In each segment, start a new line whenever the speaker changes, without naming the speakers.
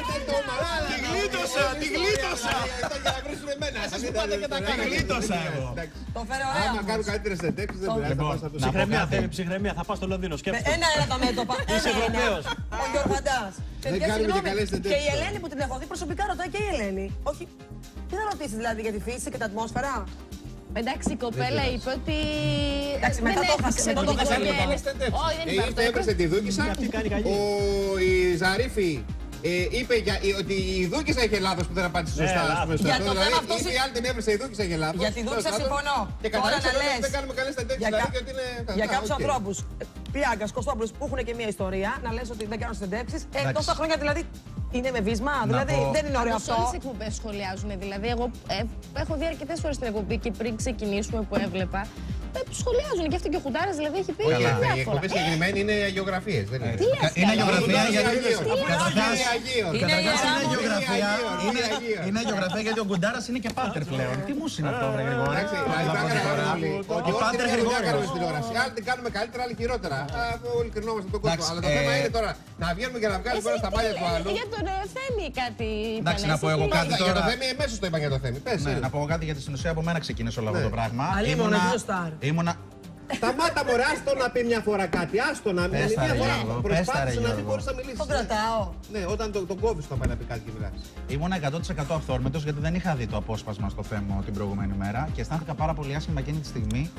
Ήταν το μαλάρα.
Τη γλίτωσα, τη γλίτωσα.
Ήταν για να βρίσουν εμένα.
Εσείς μου πάτε και τα κάνετε. Γλίτωσα εγώ.
Το φέρε ωραία.
Άμα
όμως.
κάνουν καλύτερες εντέξεις, δεν πειράζει. θα
Λοιπόν,
πας από το
ψυχραιμία,
σπίτι.
θέλει ψυχραιμία, θα πάω στο Λονδίνο,
Με
σκέψτε.
Ένα-ένα τα μέτωπα.
Είσαι
Ένα-ένα.
Ευρωπαίος.
Ο Γιώργαντάς. Παιδιά,
κάνουμε και
συγγνώμη.
καλές
Και
εντέξεις
η
τώρα.
Ελένη που την έχω δει προσωπικά ρωτάει και η Ελένη. Όχι. Τι θα ρωτήσεις δηλαδή για τη φύση και την ατμόσφαιρα;
Εντάξει, η κοπέλα είπε ότι.
Εντάξει,
δεν
μετά το
έφταξε
χάσε,
με
μετά
την
το χάσε,
οικογένεια.
Καλές εντέξεις.
Όχι, δεν
Ε,
υπάρχει.
ήρθε, έβρεσε τη Δούκησα.
Αυτή κάνει καλή.
Ο η Ζαρίφη ε, είπε για, ε, ότι η Δούκισσα είχε λάθος που δεν απάντησε
Ναι,
σωστά. ας
λάθος.
πούμε, στο
Για
αυτό.
το
Δηλαδή,
θέμα αυτός
ήρθε
συ-
η άλλη την έβρισε, η Δούκισσα είχε λάθος.
Για τη Δούκισσα συμφωνώ.
Και
Τώρα να
καταλήξαμε ότι
λες.
δεν κάνουμε καλές συνεντεύξεις.
Για,
Δηλαδή
κα...
και ότι είναι.
για
Α,
κάποιους
οκ.
ανθρώπους, Πιάγκας, Κωστόπουλος, που έχουν και μια ιστορία, να λες ότι δεν κάνουν συνεντεύξεις. Ε, τόσα χρόνια δηλαδή είναι με βύσμα. Δηλαδή
πω-
δεν είναι ωραίο
Σε
αυτό.
όλες τις εκπομπές σχολιάζουν. Δηλαδή, εγώ ε, έχω δει αρκετές φορές την εκπομπή και πριν ξεκινήσουμε που έβλεπα. Ε, τους σχολιάζουν και αυτό και ο Χουτάρα δηλαδή έχει πει
Καλά, η
διάφορα.
εκπομπή συγκεκριμένη είναι γεωγραφίε. Δεν είναι.
Τι λες,
Είναι
καλά.
γεωγραφία γιατί. Καταρχάς,
Είναι Αγίων.
Είναι
Καταρχάς
ιερά
είναι
μου,
γεωγραφία.
Αγίων,
Είναι,
είναι Αγίων.
είναι γεωγραφία γιατί ο Γκουντάρα είναι και πάτερ πλέον. Τι μου είναι αυτό, βρε Γρηγόρη;
Εντάξει, δηλαδή
Από
τα
την
έκανα
φορά.
όλοι. Ότι
Ο
όλοι
Πάτερ
την ίδια δουλειά
Γρηγόριος.
κάνουμε στην τηλεόραση. Άλλοι την κάνουμε καλύτερα, άλλοι χειρότερα. Αυτό όλοι κρινόμαστε τον κόσμο.
Εντάξει,
Αλλά το
ε,
θέμα είναι τώρα να βγαίνουμε και να βγάλουμε πέρα στα πάλια του
Εσύ,
άλλου.
Για τον ε, Θέμη κάτι
Εντάξει,
είπανε,
να πω
εσύ
εγώ
τι
κάτι
λες.
Για το
τώρα.
θέμη, εμέσω το είπα για το θέμη. Πες.
Ναι,
ε.
να πω κάτι γιατί στην ουσία από μένα ξεκίνησε όλο αυτό
Ναι.
το πράγμα.
Αλλήμον,
Ήμουνα-
δύο στάρ.
Ήμουνα.
Σταμάτα μωρέ, άστο να πει μια φορά κάτι. Άστο να
Πες
μιλήσει
τα,
μια
ρε,
φορά.
Γιώργο, πες τα,
Προσπάθησε
ρε,
να μην
Γιώργο.
μπορείς να μιλήσεις.
Το κρατάω.
Ναι, όταν το- τον κόβεις το πάει να πει κάτι και μιλάς.
Ήμουν 100% αυθόρμητος γιατί δεν είχα δει το απόσπασμα στο θέμα την προηγούμενη μέρα και αισθάνθηκα πάρα πολύ άσχημα εκείνη τη στιγμή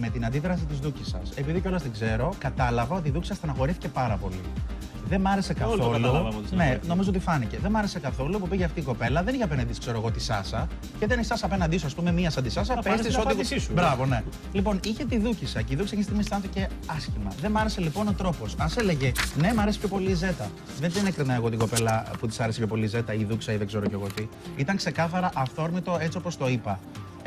με την αντίδραση της Δούκησα. Επειδή κιόλας την ξέρω, κατάλαβα ότι η Δούκησα στεναχωρήθηκε πάρα πολύ. Δεν μ' άρεσε
Όλοι το
καθόλου.
καταλάβαμε ότι
Ναι,
στεναχωρήθηκε.
νομίζω ότι φάνηκε. Δεν μ' άρεσε καθόλου που πήγε αυτή η κοπέλα. Δεν είχε απέναντι της, ξέρω εγώ, τη Σάσα. Και δεν είναι η Σάσα απέναντί σου, ας πούμε, μία σαν τη Σάσα.
Να
Πες
πάρεις
της
την
ό,τι-
απάντησή σου.
Μπράβο, ναι. Λοιπόν, είχε τη Δούκησα και η Δούκησα εκείνη τη στιγμή αισθάνθηκε άσχημα. Δεν μ' άρεσε λοιπόν ο τρόπος. Α έλεγε, Ναι, μ' άρεσε πιο πολύ η Ζέτα. Δεν την έκρινα εγώ την κοπέλα που της άρεσε πιο πολύ η Ζέτα ή η Δούξα ή δεν ξέρω κι εγώ τι. Ήταν ξεκάθαρα αυθόρμητο έτσι όπως το είπα.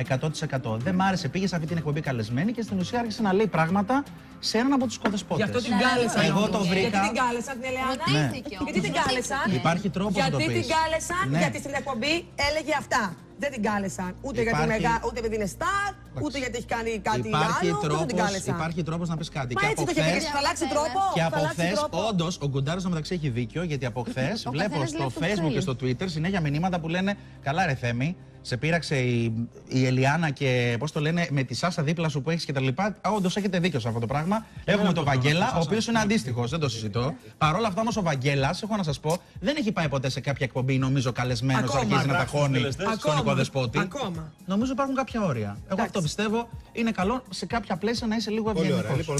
100%. Δεν μ' άρεσε, πήγε σε αυτή την εκπομπή καλεσμένη και στην ουσία άρχισε να λέει πράγματα σε έναν από τους κοδεσπότες.
Γι' αυτό την κάλεσαν.
Εγώ
όμως.
το βρήκα.
Γιατί την κάλεσαν την Ελεάνα;
Ρωτήθηκε όμως.
Γιατί την κάλεσαν;
Υπάρχει τρόπος να το
Γιατί την
πεις.
κάλεσαν,
Ναι.
γιατί στην εκπομπή έλεγε αυτά. Δεν την κάλεσαν. Ούτε, γιατί,
Υπάρχει-
μεγα... ούτε επειδή είναι στάρ, ούτε γιατί έχει κάνει κάτι
Υπάρχει
άλλο. ούτε δεν την
τρόπος,
κάλεσαν.
υπάρχει τρόπος να πεις κάτι.
Μα
και
έτσι
από
το είχε
χθες-
πει. Θα αλλάξει τρόπο.
Και
θα
από
αλλάξει
χθε,
τρόπο.
όντως, ο Γκουντάρος στο μεταξύ έχει δίκιο, γιατί από χθες
Ο
βλέπω
καθένας
στο
λέει αυτό που
Facebook και
θέλει.
στο Twitter συνέχεια μηνύματα που λένε Καλά, ρε Θέμη, σε πήραξε η, η Ελιάνα και πώς το λένε, με τη Σάσα δίπλα σου που έχεις και τα λοιπά. Όντως έχετε δίκιο σε αυτό το πράγμα. Έχουμε τον
το
Βαγγέλα,
Σάσα.
ο οποίος είναι αντίστοιχος, δεν το συζητώ. Παρ' όλα αυτά όμως ο Βαγγέλας, έχω να σας πω, δεν έχει πάει ποτέ σε κάποια εκπομπή, νομίζω, καλεσμένος,
Ακόμα.
αρχίζει να
Γράφει
ταχώνει
στους τελεστές.
στον
Ακόμα.
οικοδεσπότη.
Ακόμα.
Νομίζω υπάρχουν κάποια όρια. Εγώ
Εντάξει.
αυτό πιστεύω. Είναι καλό σε κάποια πλαίσια να είσαι λίγο
Πολύ ωραία.
ευγενικός.